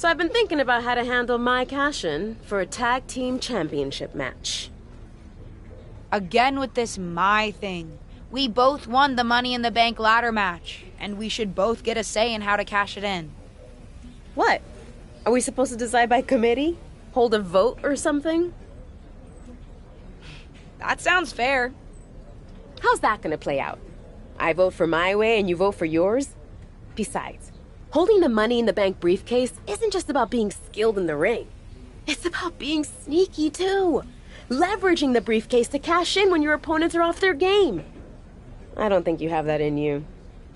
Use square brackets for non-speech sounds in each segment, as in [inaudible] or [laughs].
So I've been thinking about how to handle my cash in for a tag team championship match. Again with this my thing. We both won the Money in the Bank ladder match, and we should both get a say in how to cash it in. What? Are we supposed to decide by committee? Hold a vote or something? That sounds fair. How's that gonna play out? I vote for my way and you vote for yours? Besides, holding the money in the bank briefcase isn't just about being skilled in the ring. It's about being sneaky too. Leveraging the briefcase to cash in when your opponents are off their game. I don't think you have that in you.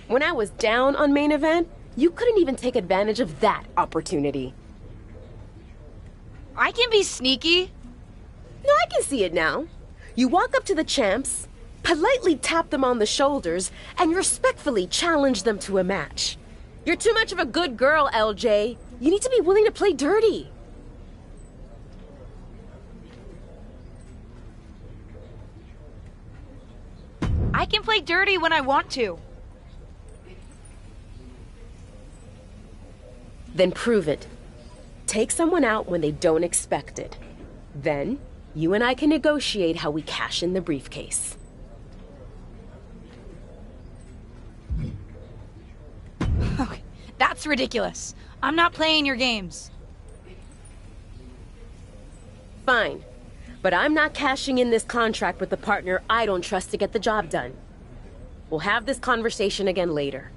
When I was down on main event, you couldn't even take advantage of that opportunity. I can be sneaky. No, I can see it now. You walk up to the champs, politely tap them on the shoulders, and respectfully challenge them to a match. You're too much of a good girl, LJ. You need to be willing to play dirty. I can play dirty when I want to. Then prove it. Take someone out when they don't expect it. Then, you and I can negotiate how we cash in the briefcase. [laughs] Okay, that's ridiculous. I'm not playing your games. Fine. But I'm not cashing in this contract with the partner I don't trust to get the job done. We'll have this conversation again later.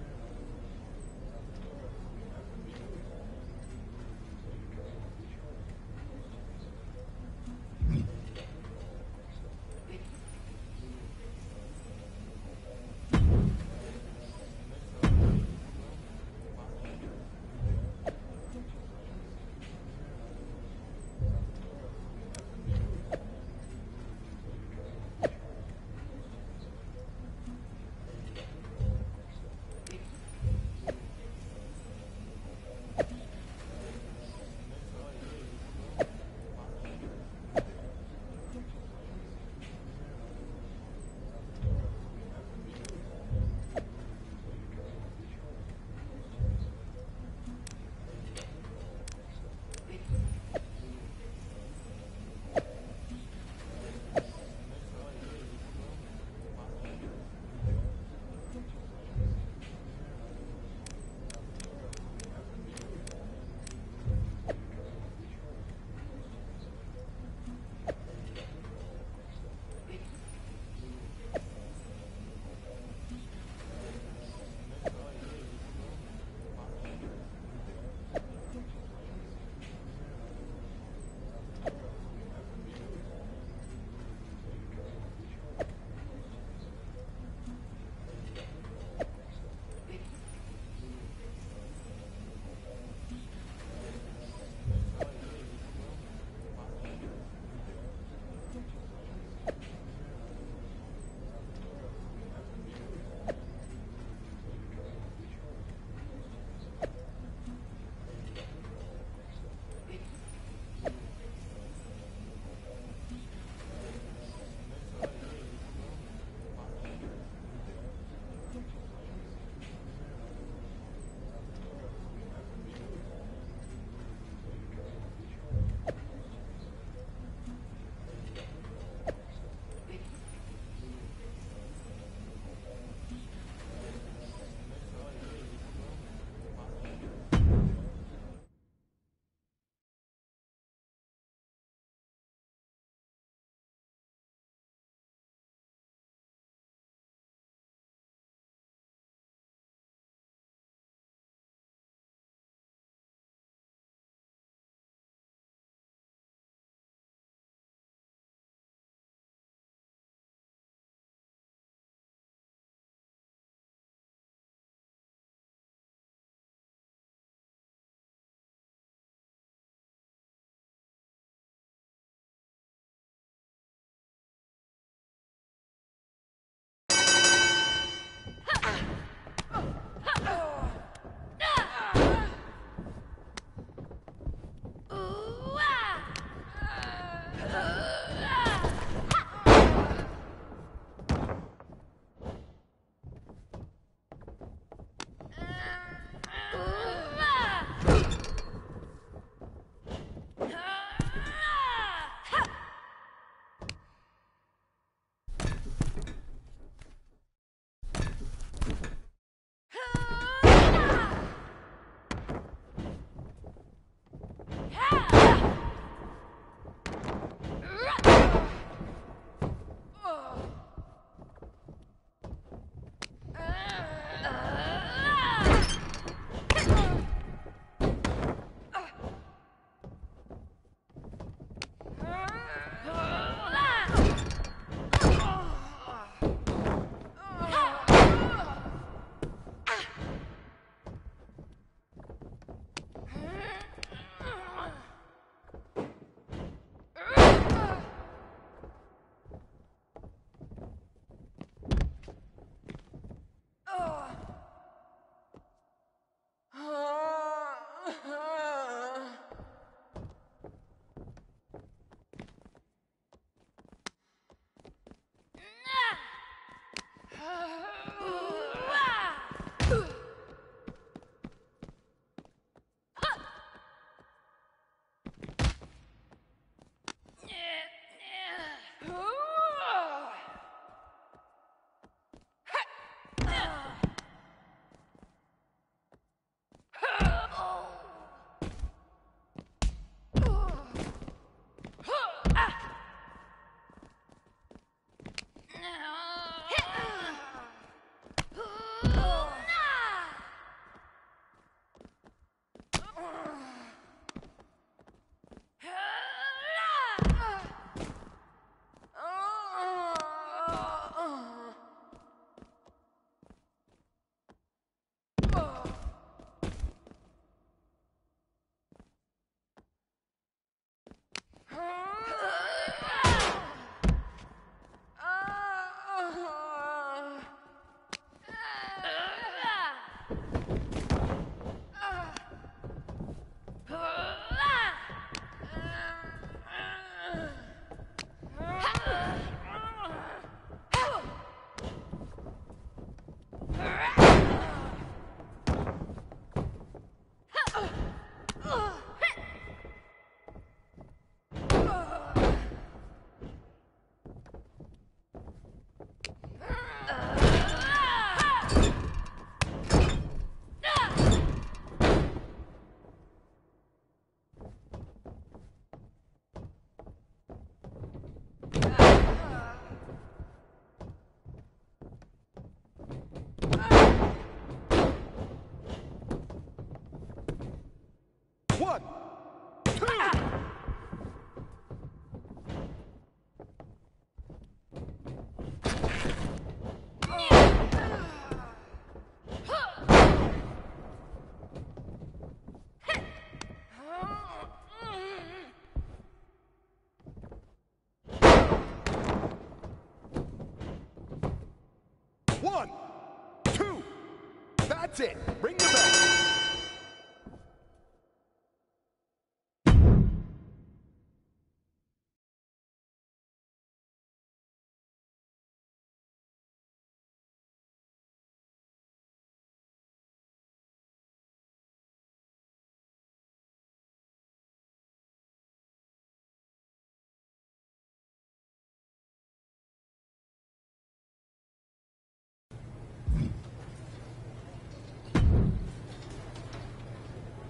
That's it. Ring the bell.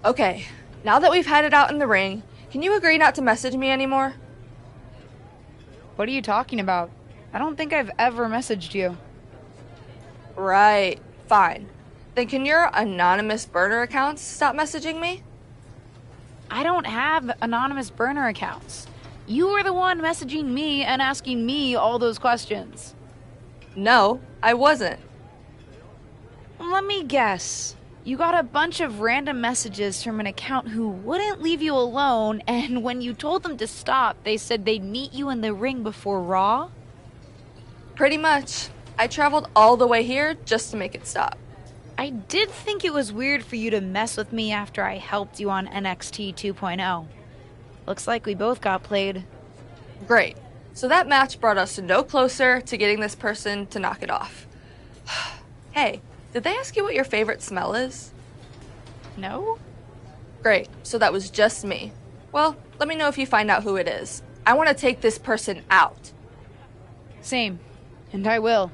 Okay, now that we've had it out in the ring, can you agree not to message me anymore? What are you talking about? I don't think I've ever messaged you. Right, fine. Then can your anonymous burner accounts stop messaging me? I don't have anonymous burner accounts. You were the one messaging me and asking me all those questions. No, I wasn't. Let me guess. You got a bunch of random messages from an account who wouldn't leave you alone, and [laughs] when you told them to stop, they said they'd meet you in the ring before Raw? Pretty much. I traveled all the way here just to make it stop. I did think it was weird for you to mess with me after I helped you on NXT 2.0. Looks like we both got played. Great. So that match brought us no closer to getting this person to knock it off. [sighs] hey, did they ask you what your favorite smell is? No? Great. So that was just me. Well, let me know if you find out who it is. I want to take this person out. Same. And I will.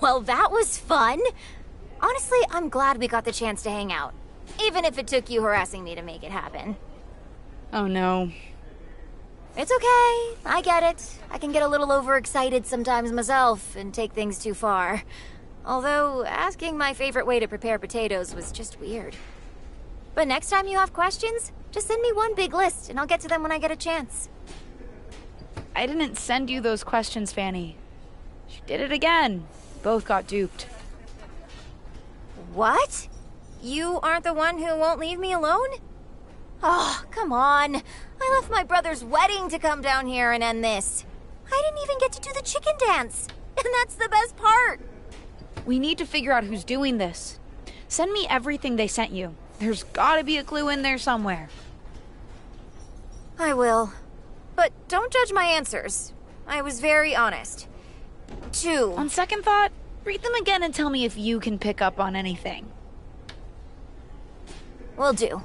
Well, that was fun. Honestly, I'm glad we got the chance to hang out. Even if it took you harassing me to make it happen. Oh no. It's okay. I get it. I can get a little overexcited sometimes myself and take things too far. Although, asking my favorite way to prepare potatoes was just weird. But next time you have questions, just send me one big list and I'll get to them when I get a chance. I didn't send you those questions, Fanny. She did it again. Both got duped. What? You aren't the one who won't leave me alone? Oh, come on. I left my brother's wedding to come down here and end this. I didn't even get to do the chicken dance. [laughs] And that's the best part. We need to figure out who's doing this. Send me everything they sent you. There's gotta be a clue in there somewhere. I will. But don't judge my answers. I was very honest. Two. On second thought, read them again and tell me if you can pick up on anything. Will do.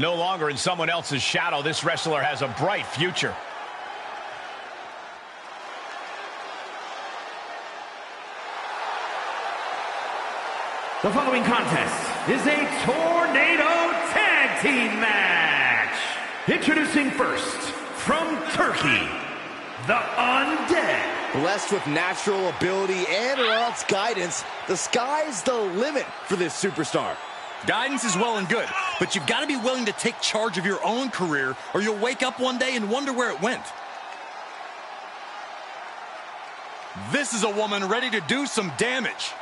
No longer in someone else's shadow, this wrestler has a bright future. The following contest is a Tornado Tag Team match. Introducing first, from Turkey, the Undead. Blessed with natural ability and Rod's guidance, the sky's the limit for this superstar. Guidance is well and good, but you've got to be willing to take charge of your own career or you'll wake up one day and wonder where it went. This is a woman ready to do some damage.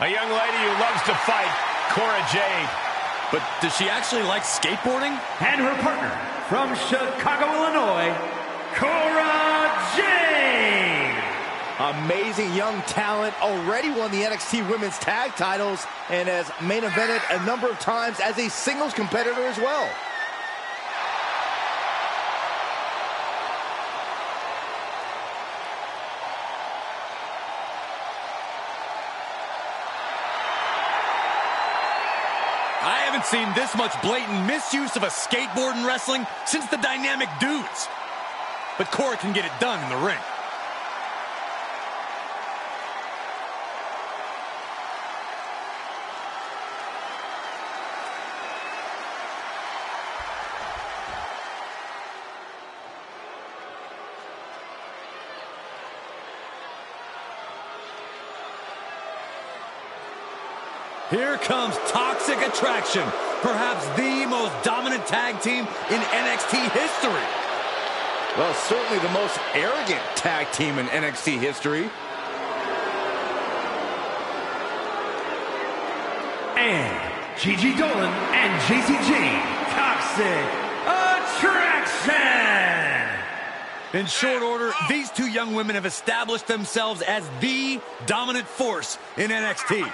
A young lady who loves to fight, Cora Jade. But does she actually like skateboarding? And her partner, from Chicago, Illinois, Cora Jade. Amazing young talent, already won the NXT Women's Tag titles and has main evented a number of times as a singles competitor as well. I haven't seen this much blatant misuse of a skateboard in wrestling since the Dynamic Dudes. But Cora can get it done in the ring. Here comes Toxic Attraction, perhaps the most dominant tag team in NXT history. Well, certainly the most arrogant tag team in NXT history. And Gigi Dolan and Jacy Jayne, Toxic Attraction! In short order, these two young women have established themselves as the dominant force in NXT.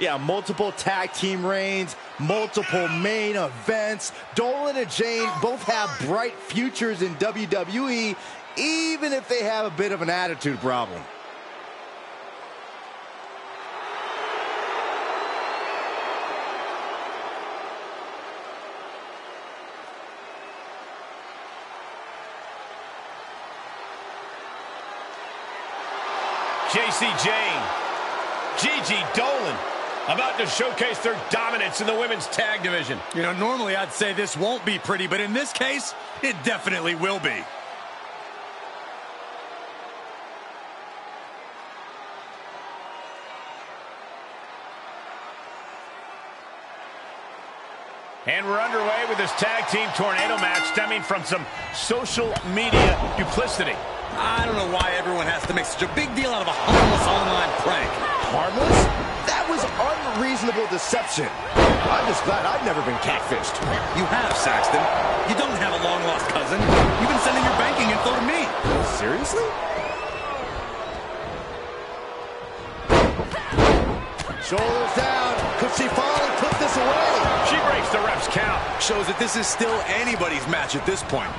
Yeah, multiple tag team reigns, multiple main events. Dolan and Jayne both have bright futures in WWE, even if they have a bit of an attitude problem. Jacy Jayne, Gigi Dolan, about to showcase their dominance in the women's tag division. You know, normally I'd say this won't be pretty, but in this case, it definitely will be. And we're underway with this tag team tornado match stemming from some social media duplicity. I don't know why everyone has to make such a big deal out of a harmless online prank. Harmless? Unreasonable deception. I'm just glad I've never been catfished. You have, Saxton. You don't have a long-lost cousin. You've been sending your banking info to me. Oh, seriously? Shoulders down. Could she finally put this away? She breaks the ref's count. Shows that this is still anybody's match at this point.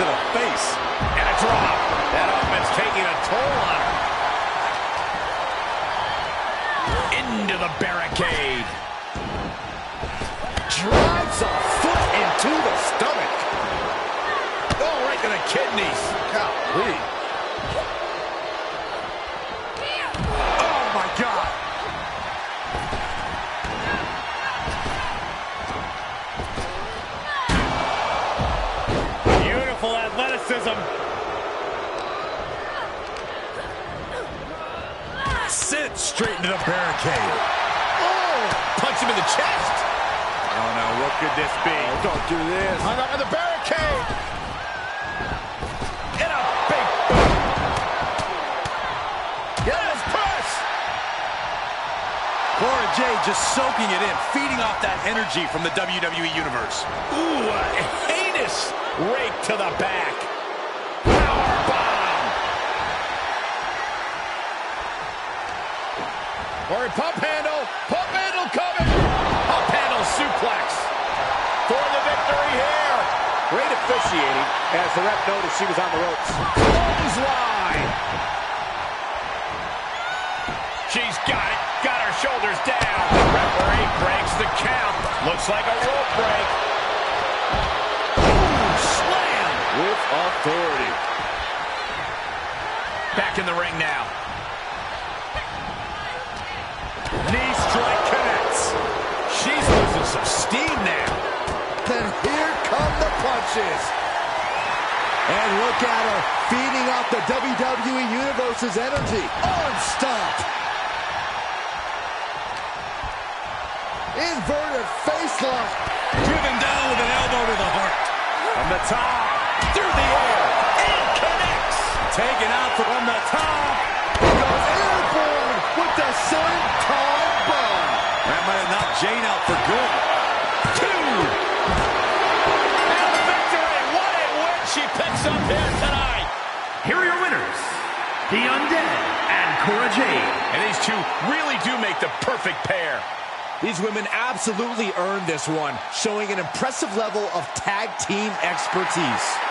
To the face. And a drop. That offense taking a toll on her. Into the barricade. Drives a foot into the as the ref noticed she was on the ropes. Clothesline! She's got it. Got her shoulders down. The referee breaks the count. Looks like a rope break. Ooh, slam! With authority. Back in the ring now. Knee strike connects. She's losing some steam now. Then here come the punches. And look at her, feeding off the WWE Universe's energy. Stomp. Inverted face lock. Driven down with an elbow to the heart. From the top, through the air, and connects. Taken out from the top. Goes airborne with the senton bomb. That might have knocked Jayne out for good. She picks up here tonight. Here are your winners, The Undead and Cora Jade. And these two really do make the perfect pair. These women absolutely earned this one, showing an impressive level of tag team expertise.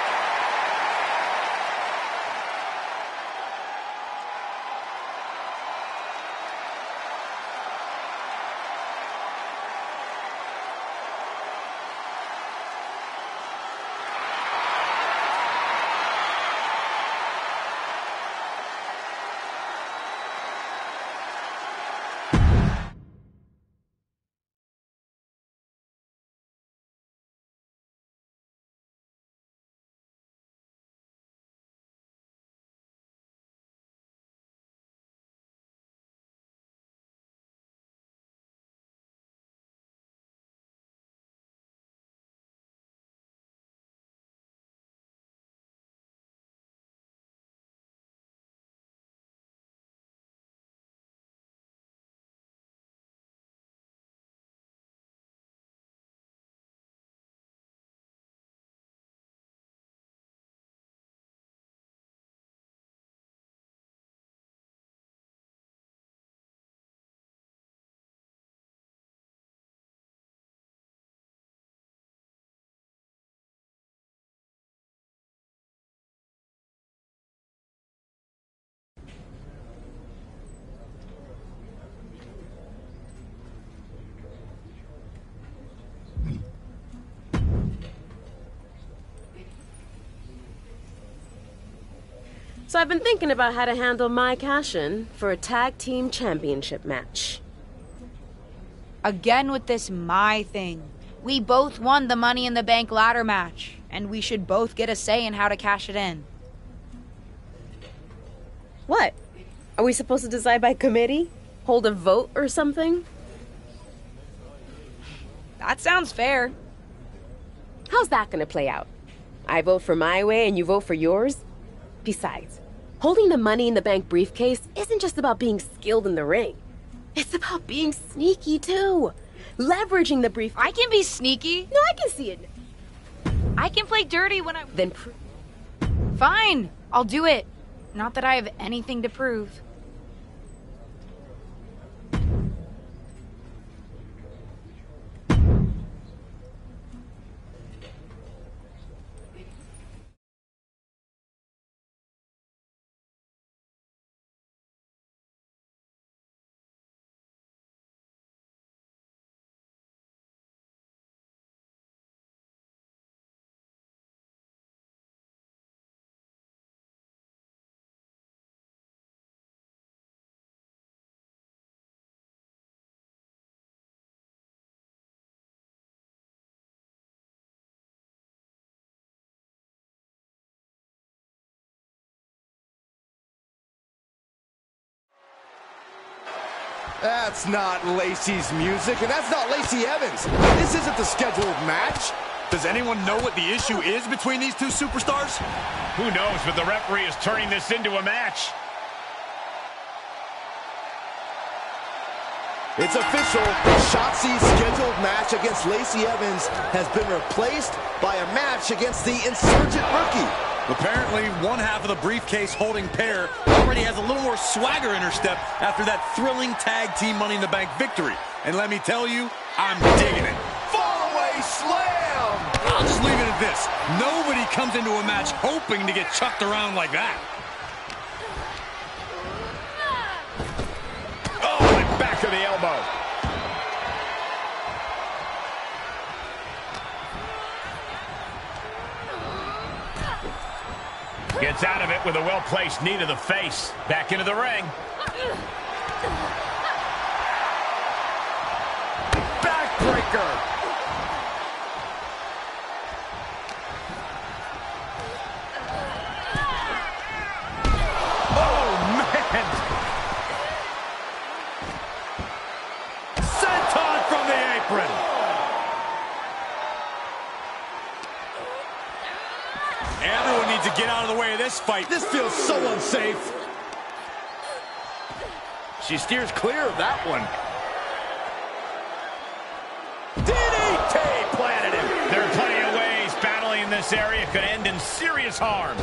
So I've been thinking about how to handle my cash in for a tag team championship match. Again with this my thing. We both won the Money in the Bank ladder match, and we should both get a say in how to cash it in. What? Are we supposed to decide by committee? Hold a vote or something? That sounds fair. How's that gonna play out? I vote for my way and you vote for yours? Besides, holding the money in the bank briefcase isn't just about being skilled in the ring. It's about being sneaky too. Leveraging the brief. I can be sneaky. No, I can see it. I can play dirty when I. Then Fine, I'll do it. Not that I have anything to prove. That's not Lacey's music, and that's not Lacey Evans. This isn't the scheduled match. Does anyone know what the issue is between these two superstars? Who knows, but the referee is turning this into a match. It's official. Shotzi's scheduled match against Lacey Evans has been replaced by a match against the insurgent rookie. Apparently, one half of the briefcase holding pair already has a little more swagger in her step after that thrilling tag team Money in the Bank victory. And let me tell you, I'm digging it. Fallaway slam! I'll just leave it at this. Nobody comes into a match hoping to get chucked around like that. Oh, and back of the elbow. Gets out of it with a well-placed knee to the face. Back into the ring. Backbreaker. Oh, Senton from the apron. Needs to get out of the way of this fight. This feels so unsafe. She steers clear of that one. DDT planted him. There are plenty of ways battling in this area could end in serious harm.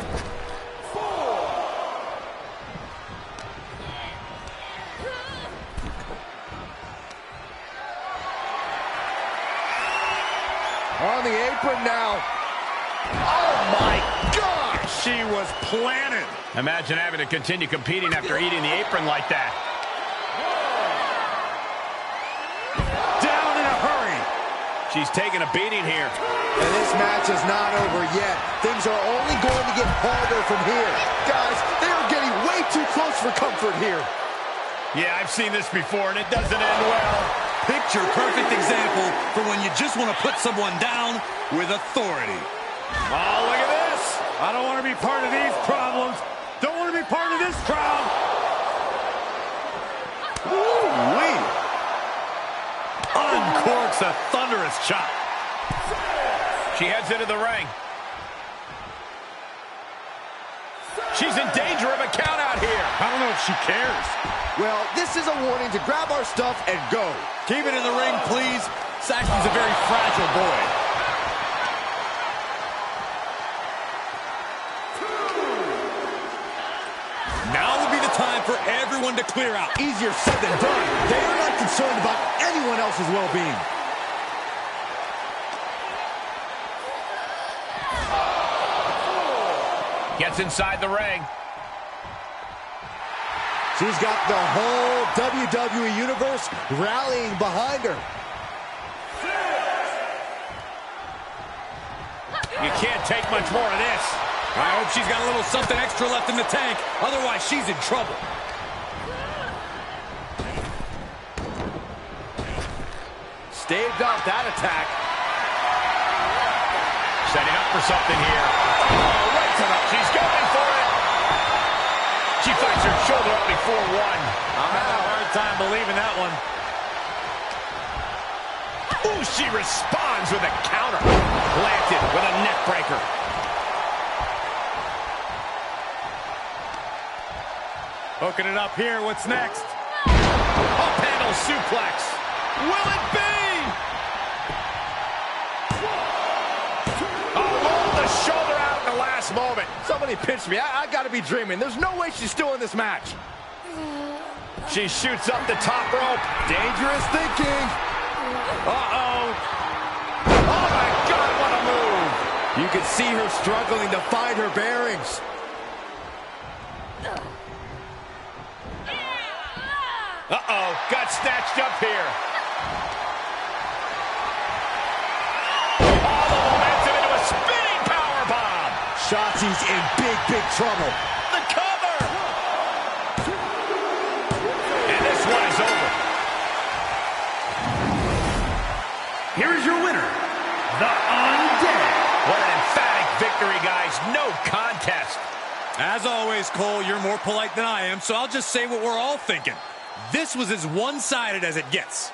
On the apron now. My gosh! She was planted. Imagine having to continue competing after eating the apron like that. Down in a hurry. She's taking a beating here. And this match is not over yet. Things are only going to get harder from here. Guys, they are getting way too close for comfort here. Yeah, I've seen this before, and it doesn't end well. Picture perfect example for when you just want to put someone down with authority. Look at this. I don't want to be part of these problems. Don't want to be part of this crowd. Woo-wee. Uncorks a thunderous chop. She heads into the ring. She's in danger of a count out here. I don't know if she cares. Well, this is a warning to grab our stuff and go. Keep it in the ring, please. Saxton's a very fragile boy. Everyone to clear out. Easier said than done. They are not concerned about anyone else's well-being. Gets inside the ring. She's got the whole WWE Universe rallying behind her. You can't take much more of this. I hope she's got a little something extra left in the tank. Otherwise, she's in trouble. Staved off that attack. Setting up for something here. Oh, right to the... She's going for it. She finds her shoulder up before one. I'm having a hard time believing that one. Ooh, she responds with a counter. Planted with a neck breaker. Hooking it up here. What's next? A panel suplex. Will it be? Oh, roll the shoulder out in the last moment. Somebody pinched me. I, I gotta be dreaming. There's no way she's still in this match. She shoots up the top rope. Dangerous thinking. Uh-oh. Oh, my God, what a move. You can see her struggling to find her bearings. Uh-oh, got snatched up here. Powerbomb. Shotzi's in big, big trouble. The cover. And this one is over. Here is your winner, The Undead. What an emphatic victory, guys. No contest. As always, Cole, you're more polite than I am, so I'll just say what we're all thinking. This was as one-sided as it gets.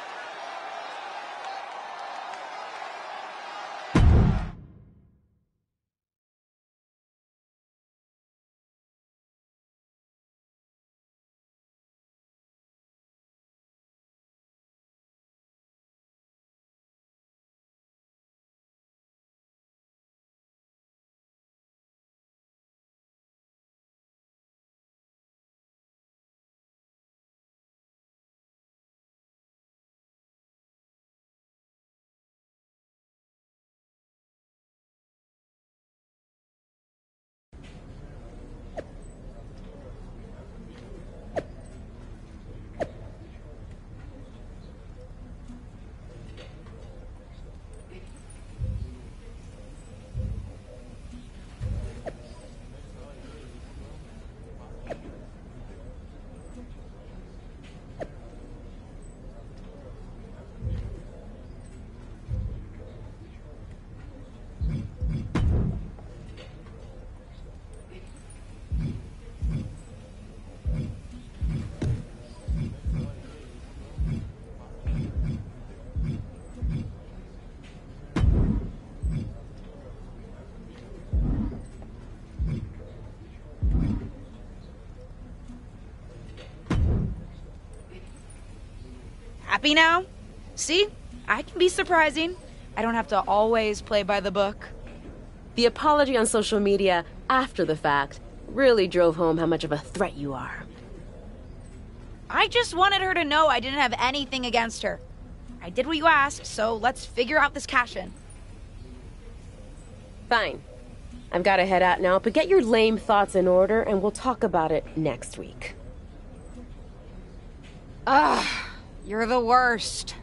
Happy now? See? I can be surprising. I don't have to always play by the book. The apology on social media after the fact really drove home how much of a threat you are. I just wanted her to know I didn't have anything against her. I did what you asked, so let's figure out this cash in. Fine. I've got to head out now, but get your lame thoughts in order and we'll talk about it next week. You're the worst.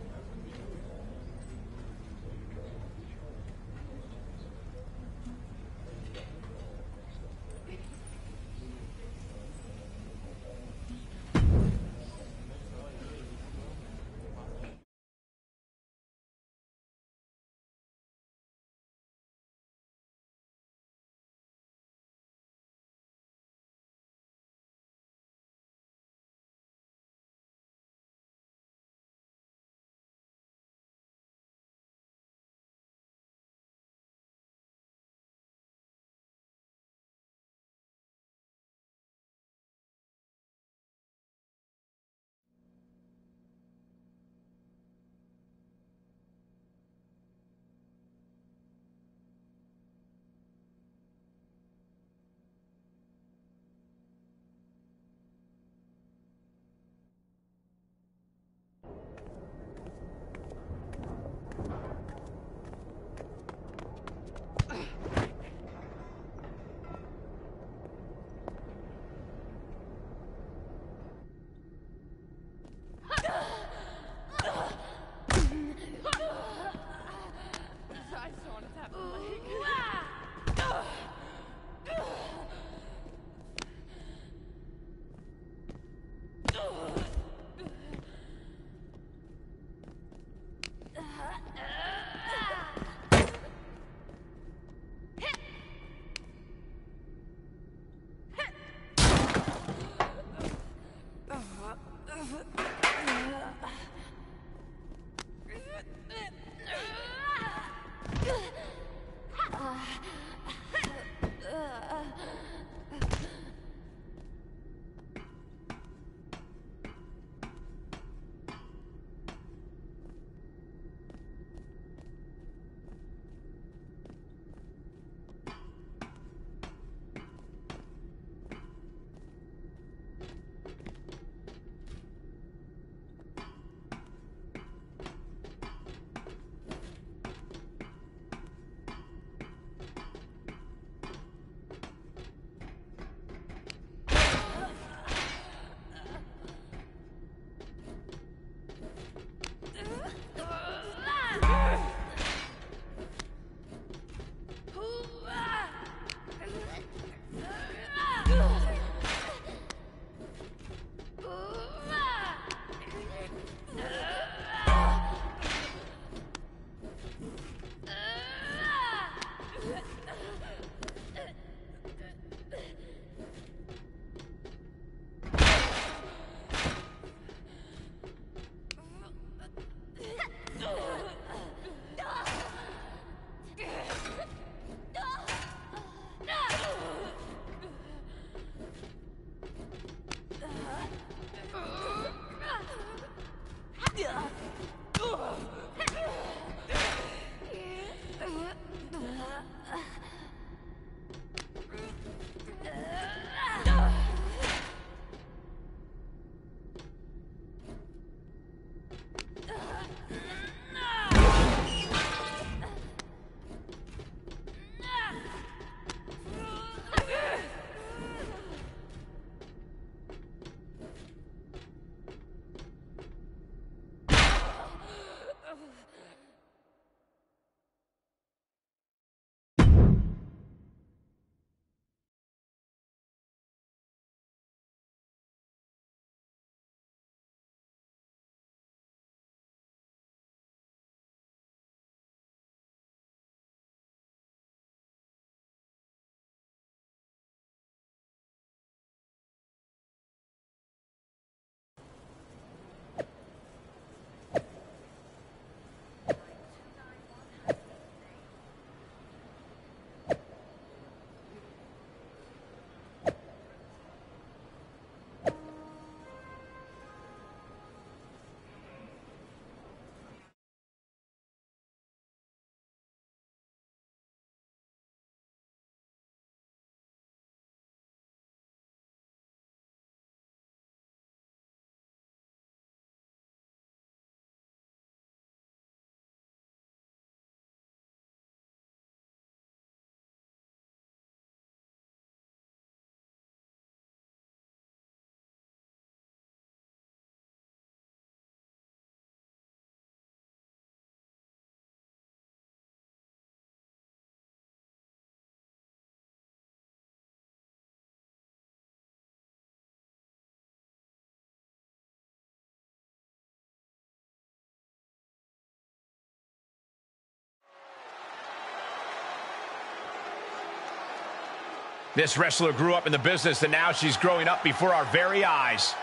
This wrestler grew up in the business, and now she's growing up before our very eyes.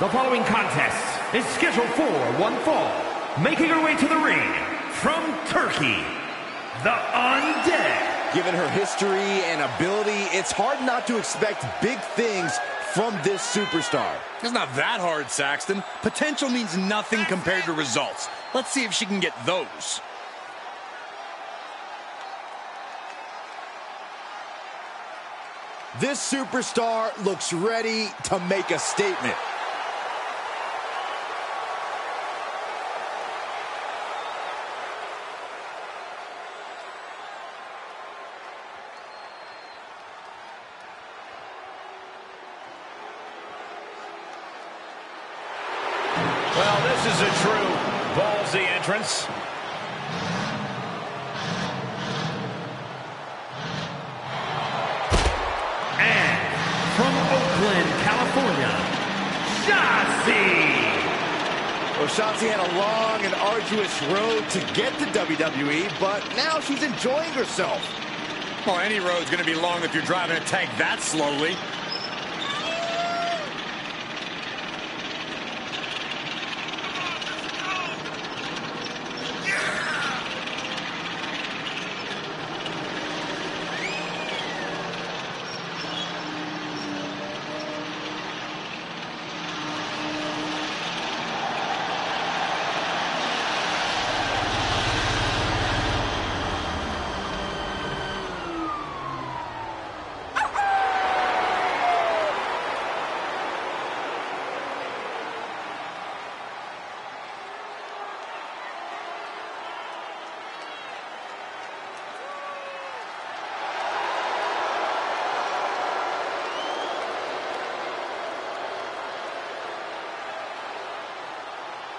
The following contest is scheduled for one fall. Making her way to the ring from Turkey, the Undead. Given her history and ability, it's hard not to expect big things from this superstar. It's not that hard, Saxton. Potential means nothing compared to results. Let's see if she can get those. This superstar looks ready to make a statement. Well, this is a true ballsy entrance. And from Oakland, California, Shotzi. Well, Shotzi had a long and arduous road to get to WWE, but now she's enjoying herself. Well, any road's going to be long if you're driving a tank that slowly.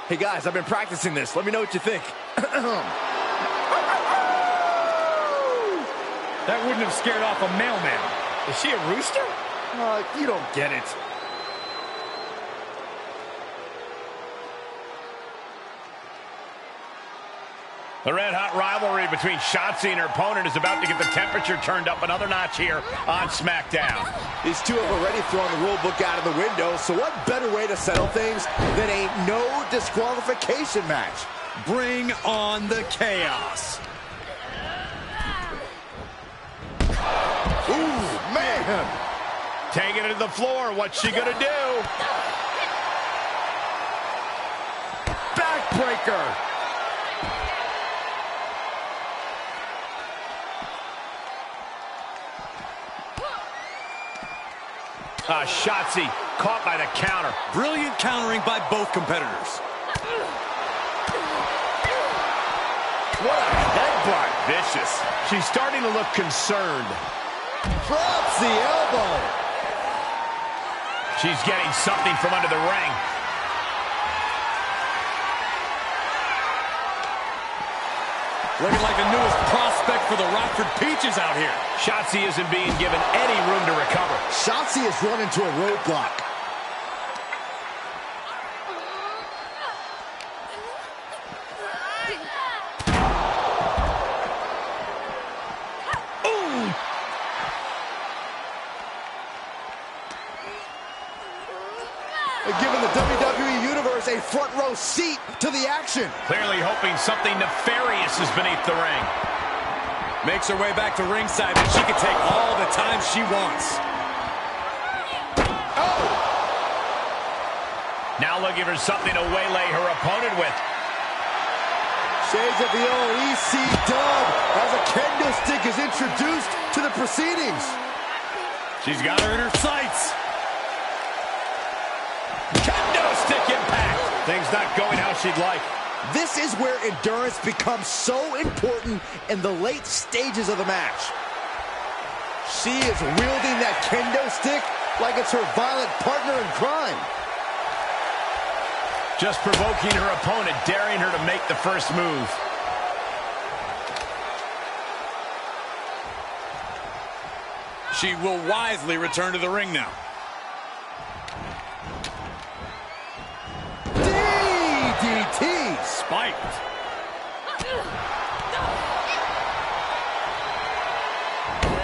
Hey guys, I've been practicing this. Let me know what you think. That wouldn't have scared off a mailman. Is she a rooster? Uh, you don't get it. The red-hot rivalry between Shotzi and her opponent is about to get the temperature turned up another notch here on SmackDown. These two have already thrown the rule book out of the window, so what better way to settle things than a no disqualification match? Bring on the chaos. Ooh, man! Taking it to the floor. What's she gonna do? Backbreaker! Ah, Shotzi caught by the counter. Brilliant countering by both competitors. What a headbutt! Vicious. She's starting to look concerned. Drops the elbow! She's getting something from under the ring. Looking like the newest prospect for the Rockford Peaches out here. Shotzi isn't being given any room to recover. Shotzi has run into a roadblock. And Giving the WWE Universe a front row seat to the action. Clearly hoping something nefarious is beneath the ring. Makes her way back to ringside, but she can take all the time she wants. Oh! Now looking for something to waylay her opponent with. Shades of the old EC dub as a kendo stick is introduced to the proceedings. She's got her in her sights. Kendo stick impact. Things not going how she'd like. This is where endurance becomes so important in the late stages of the match. She is wielding that kendo stick like it's her violent partner in crime. Just provoking her opponent, daring her to make the first move. She will wisely return to the ring now.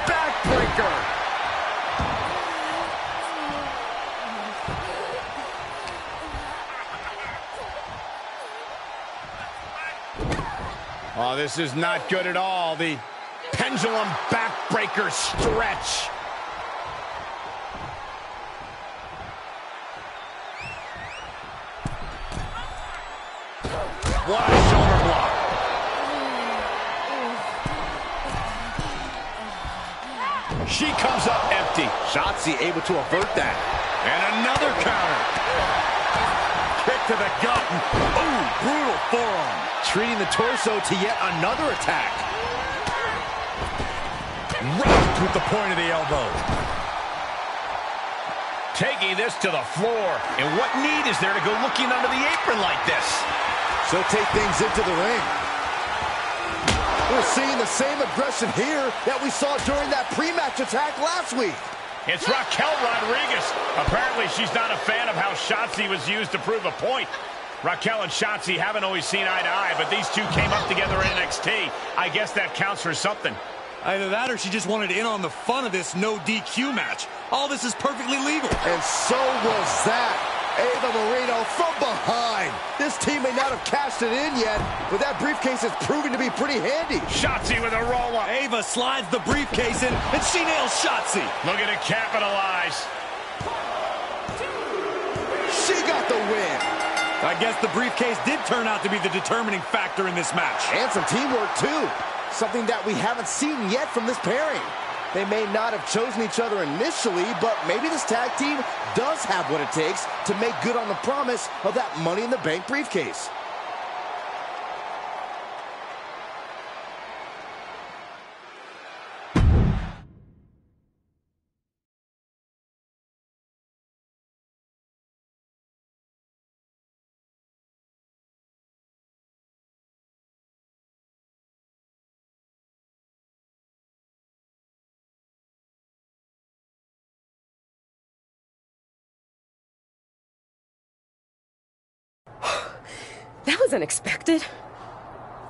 Backbreaker. Oh, this is not good at all. The pendulum backbreaker stretch. She comes up empty. Shotzi able to avert that. And another counter. Kick to the gut. Ooh, brutal forearm. Treating the torso to yet another attack. Right with the point of the elbow. Taking this to the floor. And what need is there to go looking under the apron like this? So take things into the ring. We're seeing the same aggression here that we saw during that pre-match attack last week. It's Raquel Rodriguez. Apparently, she's not a fan of how Shotzi was used to prove a point. Raquel and Shotzi haven't always seen eye to eye, but these two came up together in NXT. I guess that counts for something. Either that or she just wanted in on the fun of this no DQ match. All this is perfectly legal. And so was that. Ava Moreno from behind. This team may not have cashed it in yet, but that briefcase is proving to be pretty handy. Shotzi with a roll-up. Ava slides the briefcase in, and she nails Shotzi. Looking to capitalize. She got the win. I guess the briefcase did turn out to be the determining factor in this match. And some teamwork, too. Something that we haven't seen yet from this pairing. They may not have chosen each other initially, but maybe this tag team does have what it takes to make good on the promise of that Money in the Bank briefcase. That was unexpected.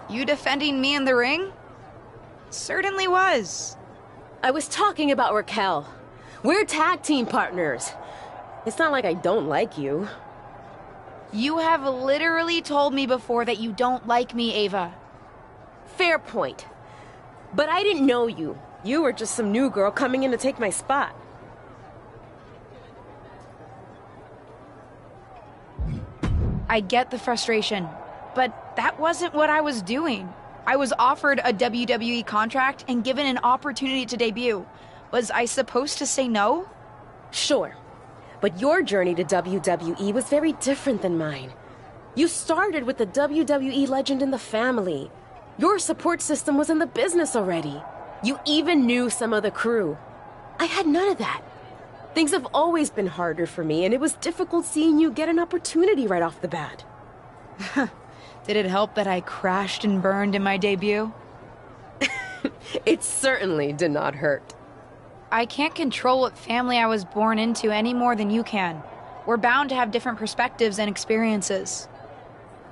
You defending me in the ring? Certainly was. I was talking about Raquel. We're tag team partners. It's not like I don't like you. You have literally told me before that you don't like me, Ava. Fair point. But I didn't know you. You were just some new girl coming in to take my spot. I get the frustration, but that wasn't what I was doing. I was offered a WWE contract and given an opportunity to debut. Was I supposed to say no? Sure. But your journey to WWE was very different than mine. You started with the WWE legend in the family. Your support system was in the business already. You even knew some of the crew. I had none of that. Things have always been harder for me, and it was difficult seeing you get an opportunity right off the bat. [laughs] Did it help that I crashed and burned in my debut? [laughs] It certainly did not hurt. I can't control what family I was born into any more than you can. We're bound to have different perspectives and experiences.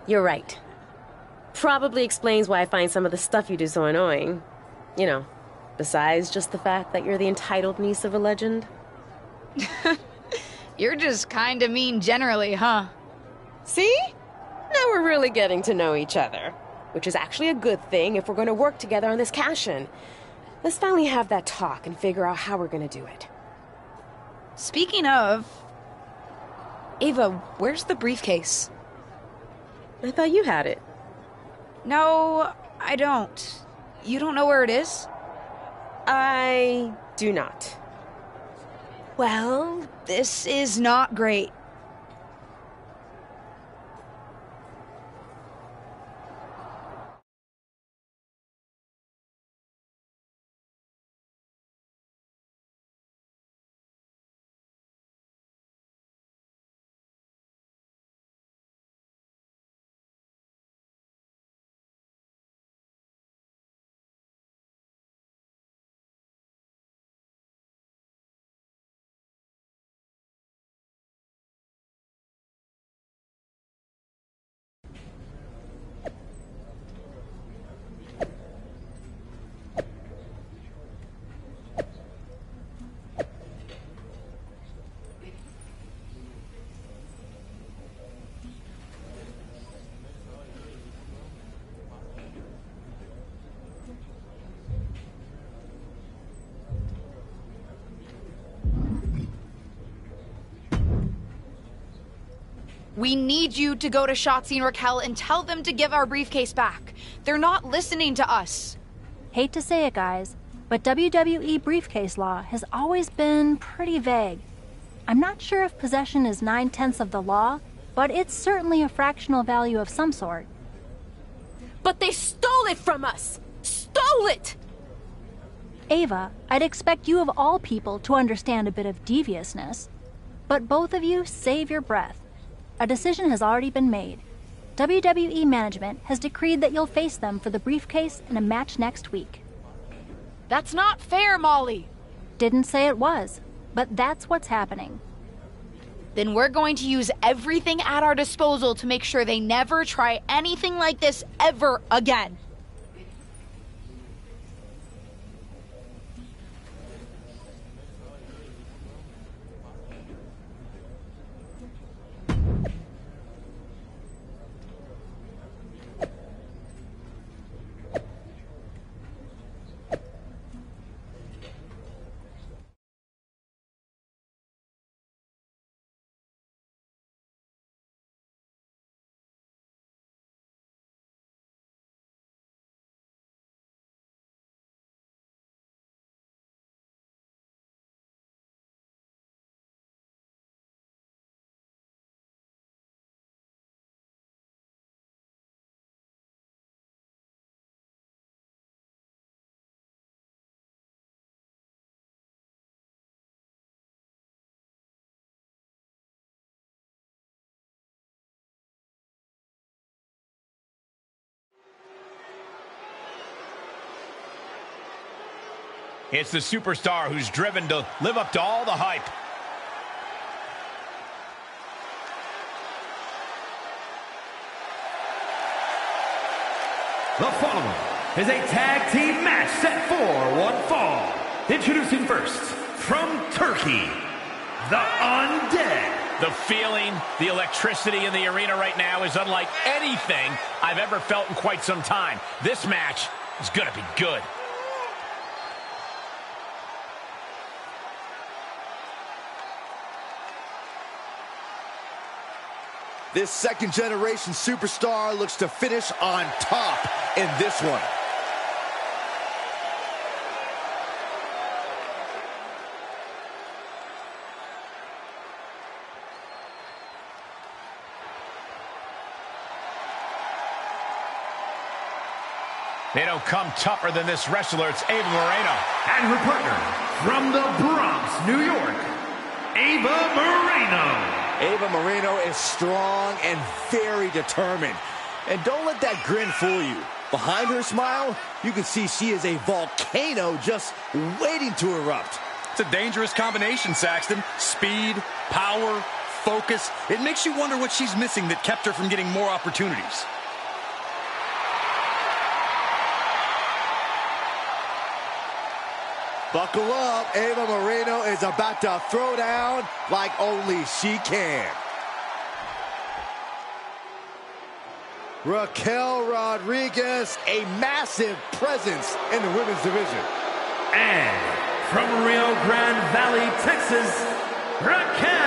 You're right. Probably explains why I find some of the stuff you do so annoying. You know, besides just the fact that you're the entitled niece of a legend. [laughs] You're just kinda mean generally, huh? See? Now we're really getting to know each other. Which is actually a good thing if we're going to work together on this cash in. Let's finally have that talk and figure out how we're going to do it. Speaking of. Ava, where's the briefcase? I thought you had it. No, I don't. You don't know where it is? I do not. Well, this is not great. We need you to go to Shotzi and Raquel and tell them to give our briefcase back. They're not listening to us. Hate to say it, guys, but WWE briefcase law has always been pretty vague. I'm not sure if possession is nine tenths of the law, but it's certainly a fractional value of some sort. But they stole it from us! Stole it! Ava, I'd expect you of all people to understand a bit of deviousness. But both of you save your breath. A decision has already been made. WWE management has decreed that you'll face them for the briefcase in a match next week. That's not fair, Molly. Didn't say it was, but that's what's happening. Then we're going to use everything at our disposal to make sure they never try anything like this ever again. It's the superstar who's driven to live up to all the hype. The following is a tag team match set for one fall. Introducing first, from Turkey, the Undead. The feeling, the electricity in the arena right now is unlike anything I've ever felt in quite some time. This match is going to be good. This second generation superstar looks to finish on top in this one. They don't come tougher than this wrestler. It's Ava Moreno. And her partner, from the Bronx, New York, Ava Moreno. Ava Moreno is strong and very determined. And don't let that grin fool you. Behind her smile, you can see she is a volcano just waiting to erupt. It's a dangerous combination, Saxton. Speed, power, focus. It makes you wonder what she's missing that kept her from getting more opportunities. Buckle up, Ava Moreno is about to throw down like only she can. Raquel Rodriguez, a massive presence in the women's division. And from Rio Grande Valley, Texas, Raquel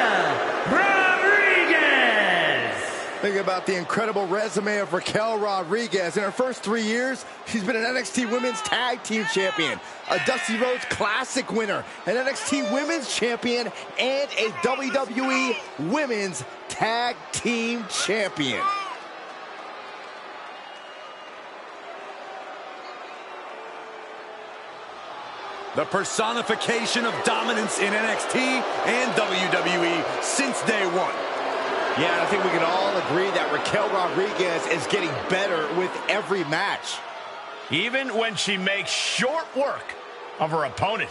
Think about the incredible resume of Raquel Rodriguez. In her first three years, she's been an NXT Women's Tag Team Champion, a Dusty Rhodes Classic winner, an NXT Women's Champion, and a WWE Women's Tag Team Champion. The personification of dominance in NXT and WWE since day one. Yeah, and I think we can all agree that Raquel Rodriguez is getting better with every match. Even when she makes short work of her opponent.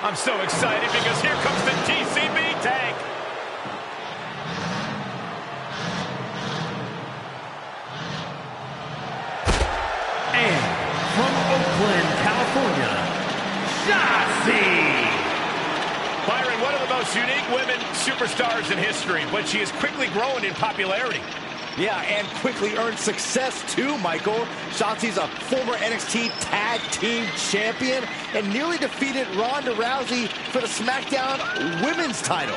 I'm so excited because here comes the TCB tank. And from Oakland, California, Shotzi. Byron, one of the most unique women superstars in history, but she is quickly growing in popularity. Yeah, and quickly earned success too, Michael. Shotzi's a former NXT Tag Team Champion and nearly defeated Ronda Rousey for the SmackDown Women's title.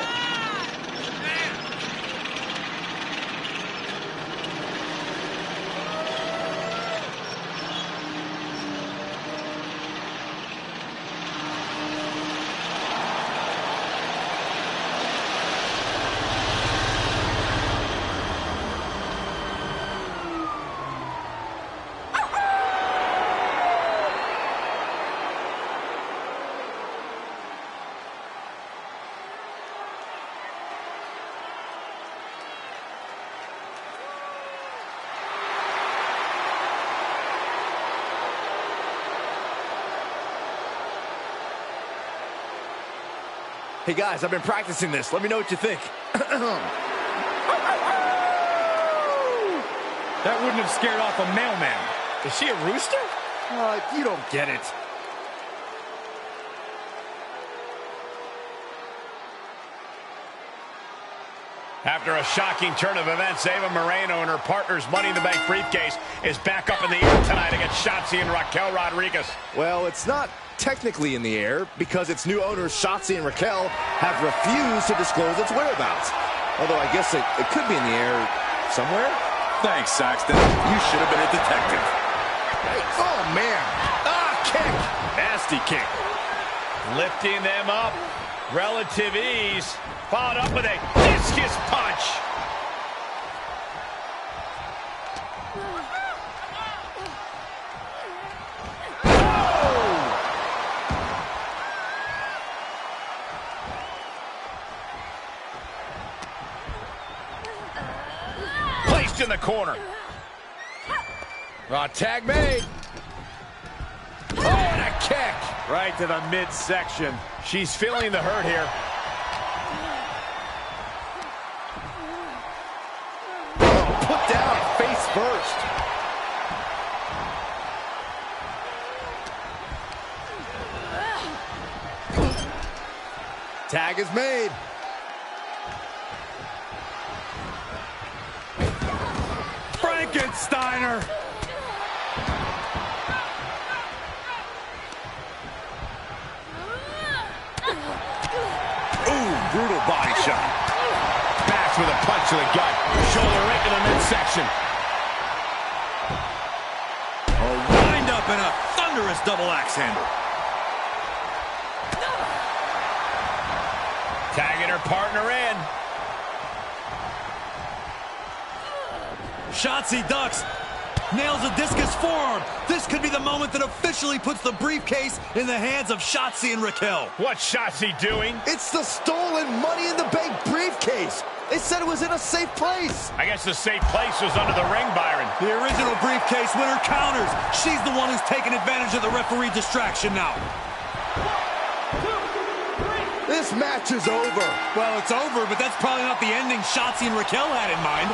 Hey guys, I've been practicing this. Let me know what you think. [coughs] That wouldn't have scared off a mailman. Is she a rooster? Uh, you don't get it. After a shocking turn of events, Ava Moreno and her partner's Money in the Bank briefcase is back up in the air tonight against Shotzi and Raquel Rodriguez. Well, it's not technically in the air because its new owners, Shotzi and Raquel, have refused to disclose its whereabouts. Although I guess it, it could be in the air somewhere. Thanks, Saxton. You should have been a detective. Oh, man. Ah, kick. Nasty kick. Lifting them up. Relative ease. Followed up with a discus punch. Tag made. Oh, and a kick. Right to the midsection. She's feeling the hurt here. Oh, put down face first. Tag is made. Frankensteiner. Body shot. Backs with a punch to the gut. Shoulder right to the midsection. A wind up and a thunderous double axe handle. Tagging her partner in. Shotzi ducks. Nails a discus forearm. This could be the moment that officially puts the briefcase in the hands of Shotzi and Raquel. What's Shotzi doing? It's the stolen Money in the Bank briefcase. They said it was in a safe place. I guess the safe place was under the ring, Byron. The original briefcase winner counters. She's the one who's taking advantage of the referee distraction now. This match is over. Well, it's over, but that's probably not the ending Shotzi and Raquel had in mind.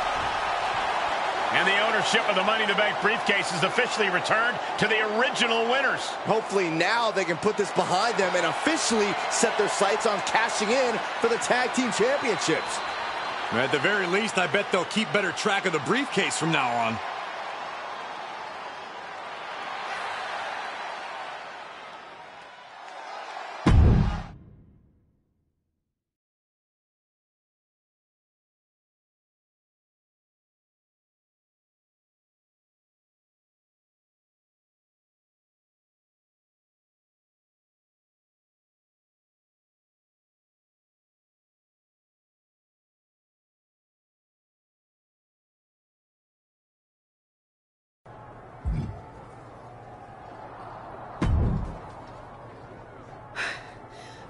And the ownership of the Money in the Bank briefcase is officially returned to the original winners. Hopefully now they can put this behind them and officially set their sights on cashing in for the tag team championships. At the very least, I bet they'll keep better track of the briefcase from now on.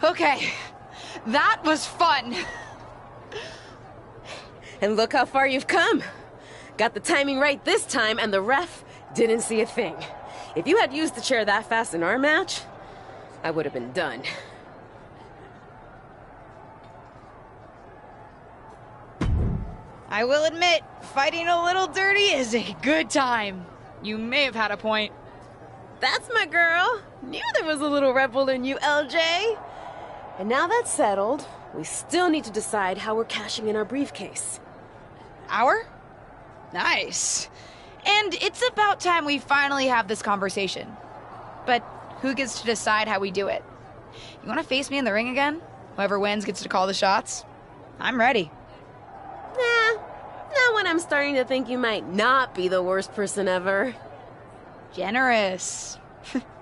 Okay, that was fun. And look how far you've come. Got the timing right this time, and the ref didn't see a thing. If you had used the chair that fast in our match, I would have been done. I will admit, fighting a little dirty is a good time. You may have had a point. That's my girl. Knew there was a little rebel in you, LJ. And now that's settled, we still need to decide how we're cashing in our briefcase. Our? Nice. And it's about time we finally have this conversation. But who gets to decide how we do it? You want to face me in the ring again? Whoever wins gets to call the shots? I'm ready. Nah, not when I'm starting to think you might not be the worst person ever. Generous. [laughs]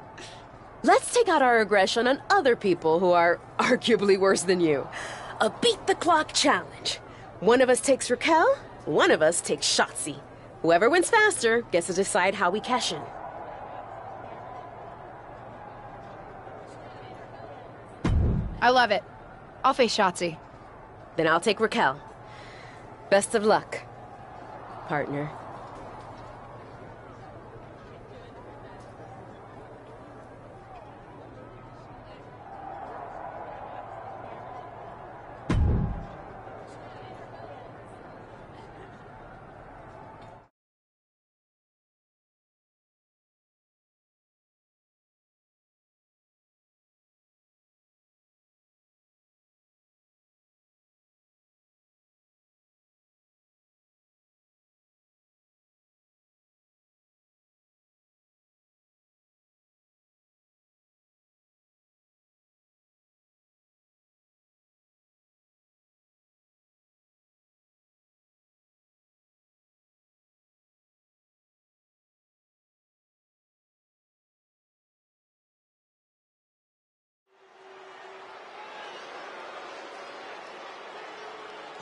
Let's take out our aggression on other people who are [laughs] arguably worse than you. A beat the clock challenge. One of us takes Raquel, one of us takes Shotzi. Whoever wins faster gets to decide how we cash in. I love it. I'll face Shotzi. Then I'll take Raquel. Best of luck, partner.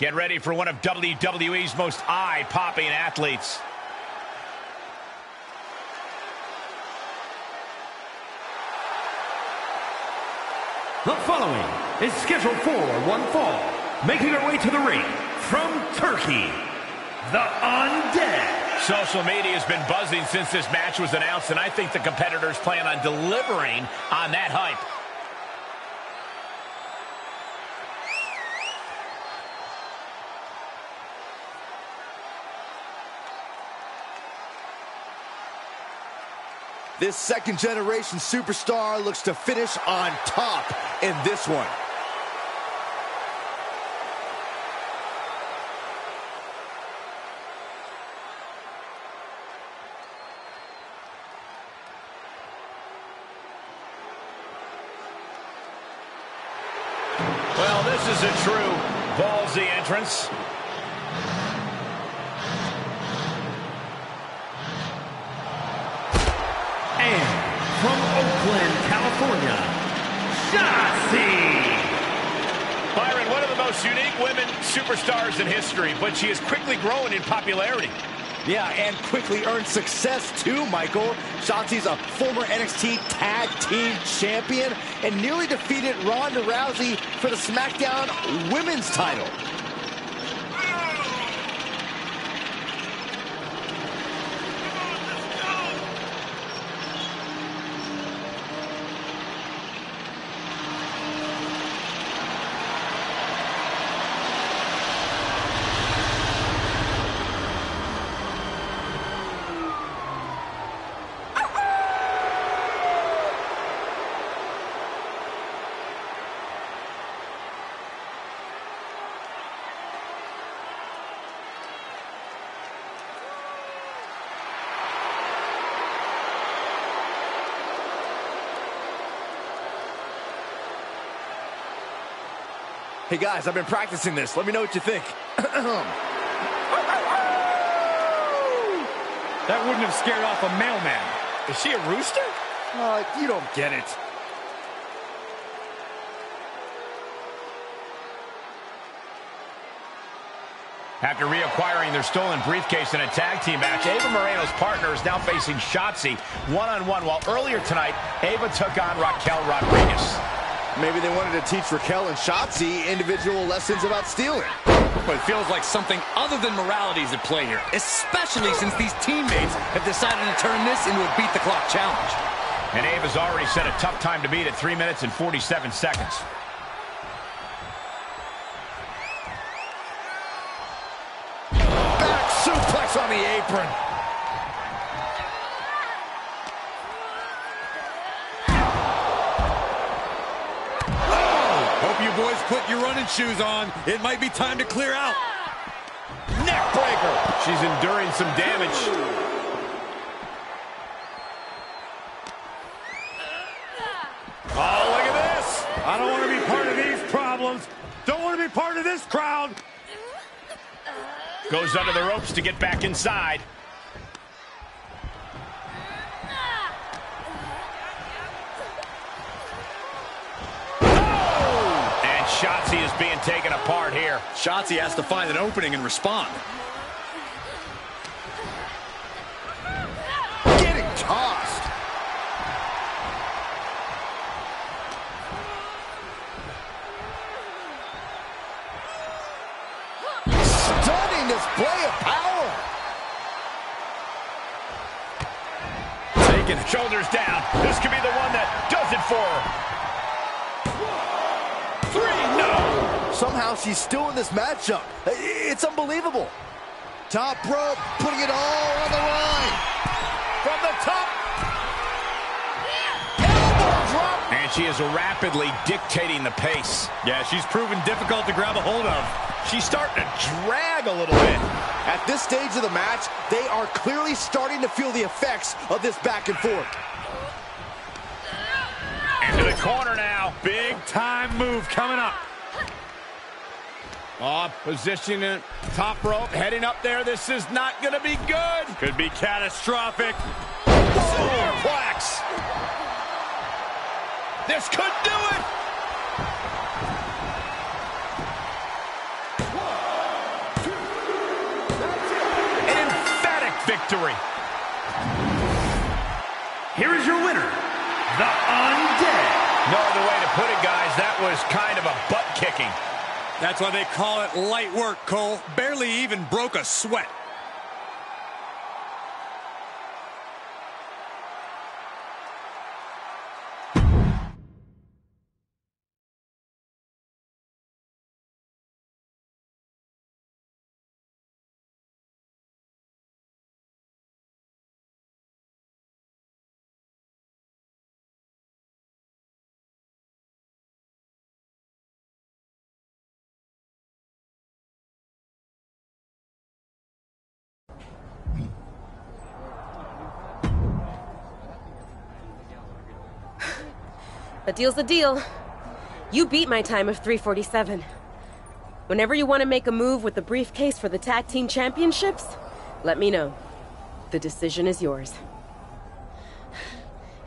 Get ready for one of WWE's most eye-popping athletes. The following is scheduled for one fall, making her way to the ring from Turkey, the Undead. Social media has been buzzing since this match was announced, and I think the competitors plan on delivering on that hype. This second generation superstar looks to finish on top in this one. Well, this is a true ballsy entrance. And from Oakland, California, Shotzi. Byron, one of the most unique women superstars in history, but she has quickly grown in popularity. Yeah, and quickly earned success too, Michael. Shotzi's a former NXT Tag Team Champion and nearly defeated Ronda Rousey for the SmackDown Women's title. Hey guys, I've been practicing this. Let me know what you think. [coughs] That wouldn't have scared off a mailman. Is she a rooster? Uh, you don't get it. After reacquiring their stolen briefcase in a tag team match, Ava Moreno's partner is now facing Shotzi one-on-one, while earlier tonight, Ava took on Raquel Rodriguez. Maybe they wanted to teach Raquel and Shotzi individual lessons about stealing. But it feels like something other than morality is at play here, especially since these teammates have decided to turn this into a beat-the-clock challenge. And Ava's already set a tough time to beat at 3 minutes and 47 seconds. Back suplex on the apron. Put your running shoes on. It might be time to clear out. neck breaker. She's enduring some damage. Oh, look at this. I don't want to be part of these problems. Don't want to be part of this crowd. Goes under the ropes to get back inside. Shotzi is being taken apart here. Shotzi has to find an opening and respond. Getting tossed. Stunning display of power. Taking shoulders down. This could be the one that does it for her. Somehow she's still in this matchup. It's unbelievable. Top rope, putting it all on the line. From the top. Elbow. And she is rapidly dictating the pace. Yeah, she's proven difficult to grab a hold of. She's starting to drag a little bit. At this stage of the match, they are clearly starting to feel the effects of this back and forth. Into the corner now. Big time move coming up. Oh, positioning it. top rope, heading up there. This is not going to be good. Could be catastrophic. Superplex. This could do it. An emphatic victory. Here is your winner, the Undead. No other way to put it, guys. That was kind of a butt kicking. That's why they call it light work, Cole. Barely even broke a sweat. A deal's a deal. You beat my time of 347. Whenever you want to make a move with the briefcase for the tag team championships, let me know. The decision is yours.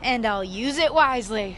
And I'll use it wisely.